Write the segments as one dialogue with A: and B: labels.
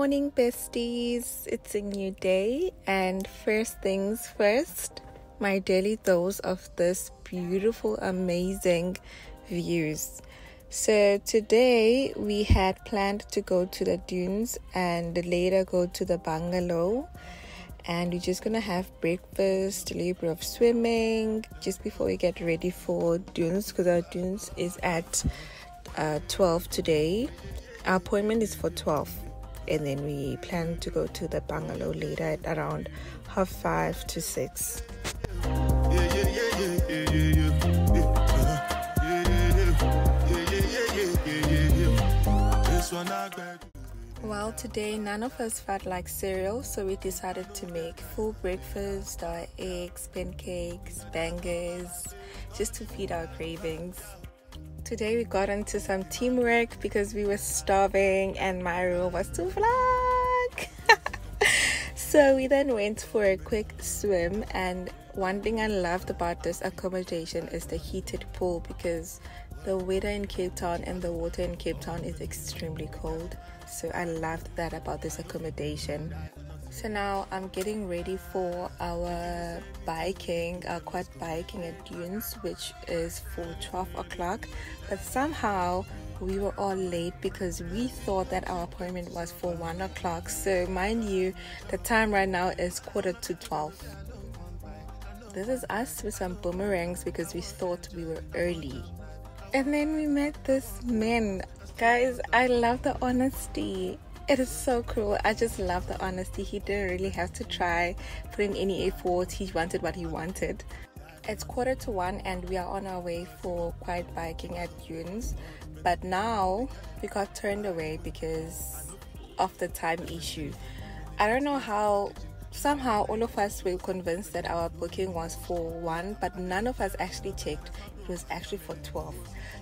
A: morning, besties. It's a new day, and first things first, my daily dose of this beautiful, amazing views. So, today we had planned to go to the dunes and later go to the bungalow. And we're just gonna have breakfast, a little bit of swimming just before we get ready for dunes because our dunes is at uh, 12 today. Our appointment is for 12 and then we plan to go to the bungalow later at around half five to six. Well, today none of us felt like cereal, so we decided to make full breakfast, our eggs, pancakes, bangers, just to feed our cravings. Today we got into some teamwork because we were starving and my role was to vlog. so we then went for a quick swim and one thing I loved about this accommodation is the heated pool because the weather in Cape Town and the water in Cape Town is extremely cold. So I loved that about this accommodation. So now I'm getting ready for our biking, our quad biking at Dunes, which is for 12 o'clock. But somehow we were all late because we thought that our appointment was for 1 o'clock. So, mind you, the time right now is quarter to 12. This is us with some boomerangs because we thought we were early. And then we met this man. Guys, I love the honesty it is so cool. I just love the honesty. He didn't really have to try put in any effort. He wanted what he wanted. It's quarter to one, and we are on our way for quad biking at Dunes. But now we got turned away because of the time issue. I don't know how somehow all of us were convinced that our booking was for one, but none of us actually checked. Was actually for 12.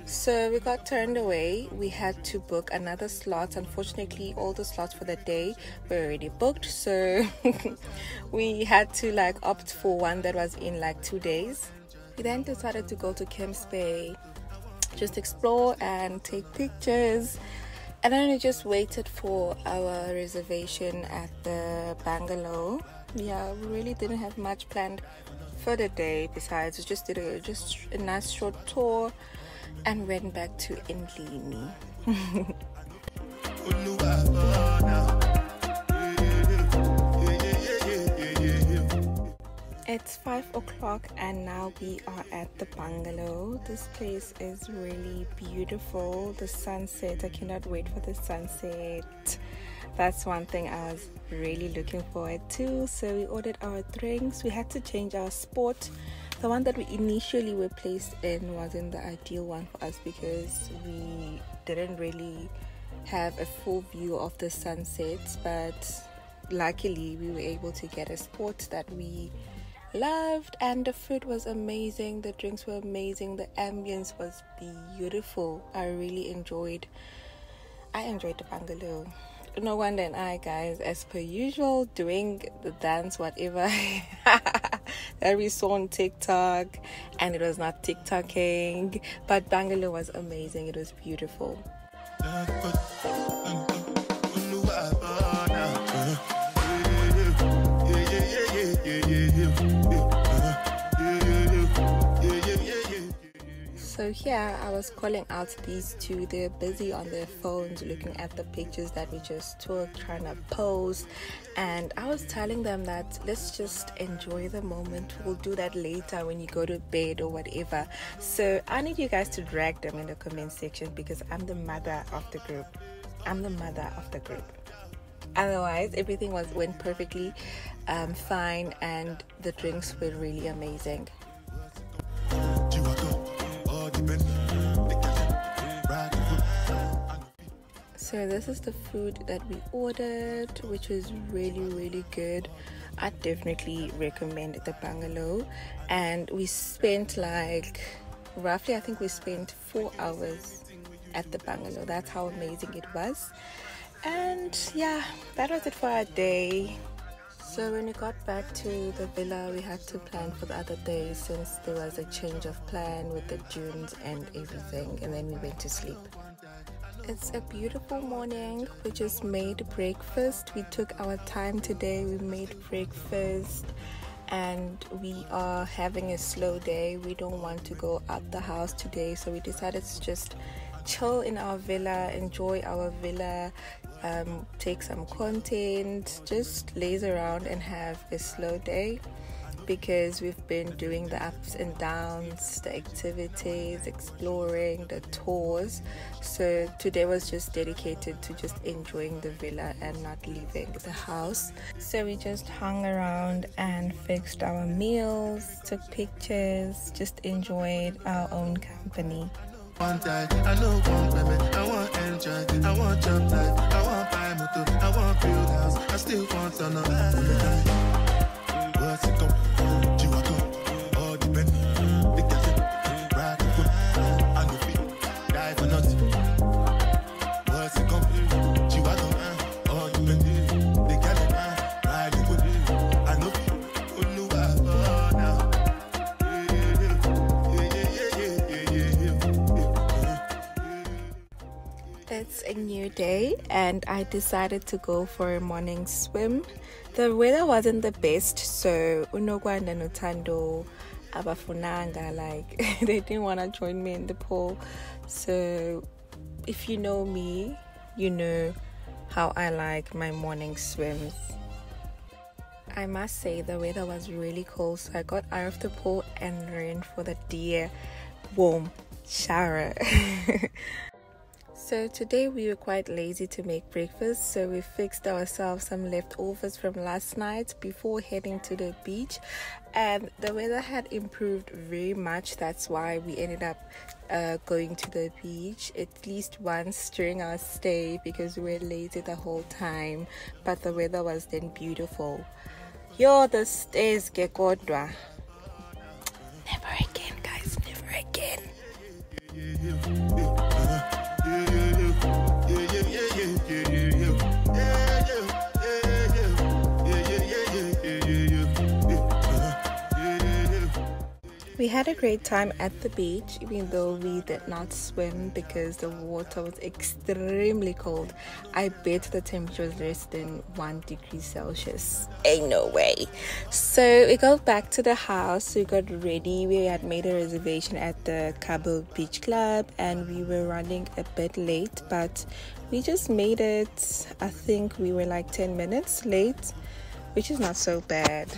A: So we got turned away. We had to book another slot. Unfortunately, all the slots for the day were already booked. So we had to like opt for one that was in like two days. We then decided to go to Camps Bay, just explore and take pictures. And then we just waited for our reservation at the bungalow. Yeah, we really didn't have much planned for the day. Besides, we just did a just a nice short tour and went back to Endlini. It's 5 o'clock and now we are at the bungalow. This place is really beautiful. The sunset, I cannot wait for the sunset. That's one thing I was really looking forward to. So we ordered our drinks. We had to change our sport the one that we initially were placed in wasn't the ideal one for us because we didn't really have a full view of the sunset, but luckily we were able to get a spot that we loved and the food was amazing the drinks were amazing the ambience was beautiful i really enjoyed i enjoyed the bungalow no wonder and I, guys, as per usual, doing the dance, whatever that we saw on TikTok, and it was not TikToking, but bungalow was amazing. It was beautiful. So here I was calling out these two. They're busy on their phones looking at the pictures that we just took, trying to pose. And I was telling them that let's just enjoy the moment. We'll do that later when you go to bed or whatever. So I need you guys to drag them in the comment section because I'm the mother of the group. I'm the mother of the group otherwise everything was went perfectly um, fine and the drinks were really amazing so this is the food that we ordered which was really really good. I definitely recommend the bungalow. And we spent like roughly i think we spent four hours at the bungalow. That's how amazing it was. And yeah that was it for our day. So when we got back to the villa we had to plan for the other day since there was a change of plan with the dunes and everything and then we went to sleep It's a beautiful morning. We just made breakfast. We took our time today. We made breakfast and we are having a slow day. We don't want to go out the house today, so we decided to just chill in our villa, enjoy our villa, um, take some content, just laze around and have a slow day because we've been doing the ups and downs, the activities, exploring, the tours. So today was just dedicated to just enjoying the villa and not leaving the house. So we just hung around and fixed our meals, took pictures, just enjoyed our own company. I want I want build house, I still want to know. It's a new day and I decided to go for a morning swim. The weather wasn't the best, so Unogwanda Notando abafunanga like they didn't want to join me in the pool. So if you know me, you know how I like my morning swims. I must say the weather was really cold, so I got out of the pool and ran for the dear warm shower. So today we were quite lazy to make breakfast, so we fixed ourselves some leftovers from last night before heading to the beach. And the weather had improved very much, that's why we ended up uh, going to the beach at least once during our stay because we were lazy the whole time. But the weather was then beautiful. Yo, the stairs get Never again, guys, never again. We had a great time at the beach, even though we did not swim because the water was extremely cold. I bet the temperature was less than one degree Celsius. Ain't no way. So we got back to the house, we got ready. We had made a reservation at the Cabo Beach Club and we were running a bit late, but we just made it. I think we were like 10 minutes late, which is not so bad.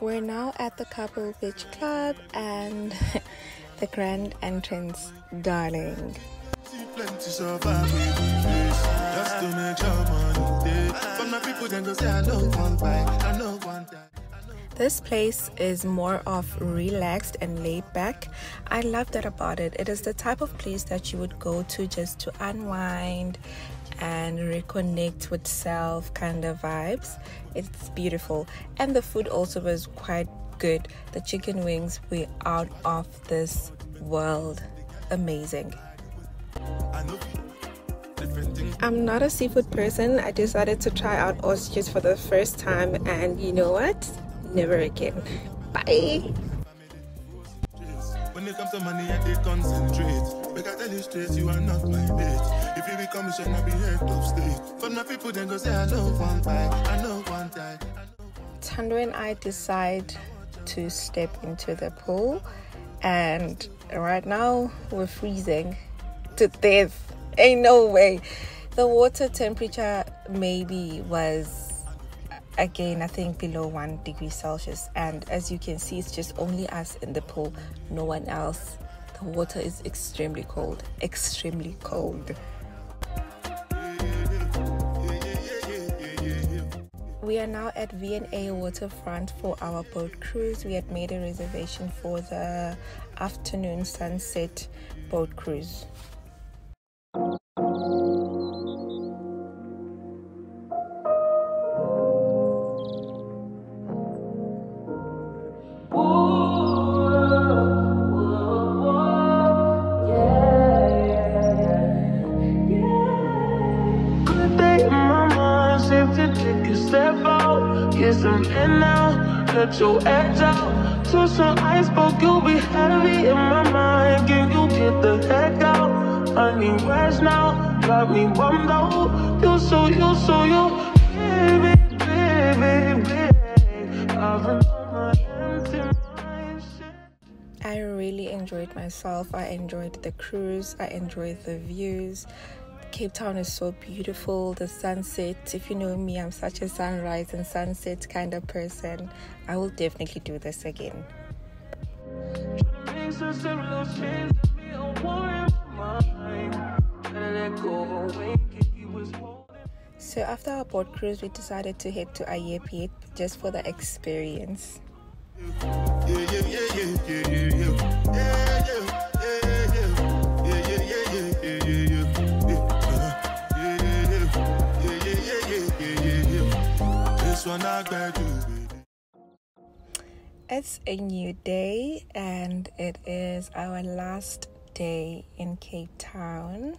A: We're now at the Cabo Beach Club and the grand entrance, darling. This place is more of relaxed and laid back. I love that about it. It is the type of place that you would go to just to unwind and reconnect with self kind of vibes. It's beautiful. And the food also was quite good. The chicken wings were out of this world. Amazing. I'm not a seafood person. I decided to try out oysters for the first time, and you know what? Never again. Bye. When it comes to money, I did concentrate. Make I tell you straight, you are not my mate. If you become a should not be head of state. For my people, then go say, I know one buy, I know one die. Tando and I decide to step into the pool, and right now we're freezing to death. Ain't no way. The water temperature maybe was again i think below one degree celsius. And as you can see it's just only us in the pool no one else. The water is extremely cold extremely cold. We are now at V&A waterfront for our boat cruise. We had made a reservation for the afternoon sunset boat cruise
B: air now. Let your edge out. To some iceberg, you'll be heavy in my mind. Can you get the heck out? I need rest now. Got me. You so, you so, you. Baby, baby, baby. I've been.
A: I really enjoyed myself. I enjoyed the cruise. I enjoyed the views. Cape Town is so beautiful. The sunset, if you know me, I'm such a sunrise and sunset kind of person. I will definitely do this again. So after our boat cruise, we decided to head to Ayepyep just for the experience.
C: Yeah, yeah, yeah,
A: It's a new day and it is our last day in Cape Town.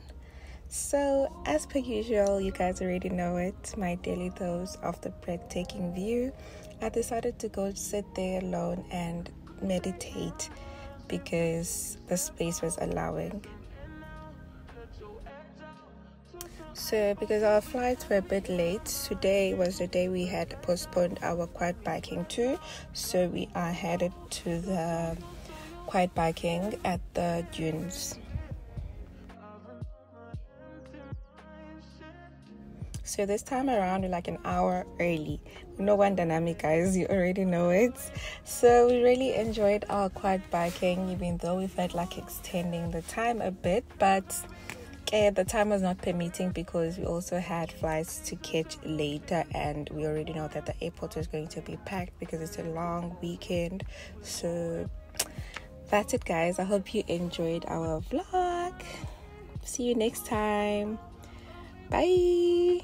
A: So, as per usual, you guys already know it my daily dose of the breathtaking view. I decided to go sit there alone and meditate because the space was allowing. So, because our flights were a bit late, today was the day we had postponed our quad biking tour. So, we are headed to the quad biking at the dunes. So, this time around, we're like an hour early. No one dynamic, guys, you already know it. So, we really enjoyed our quad biking, even though we felt like extending the time a bit, but Okay, the time was not permitting because we also had flights to catch later, and we already know that the airport was going to be packed because it's a long weekend. So that's it, guys. I hope you enjoyed our vlog. See you next time. Bye.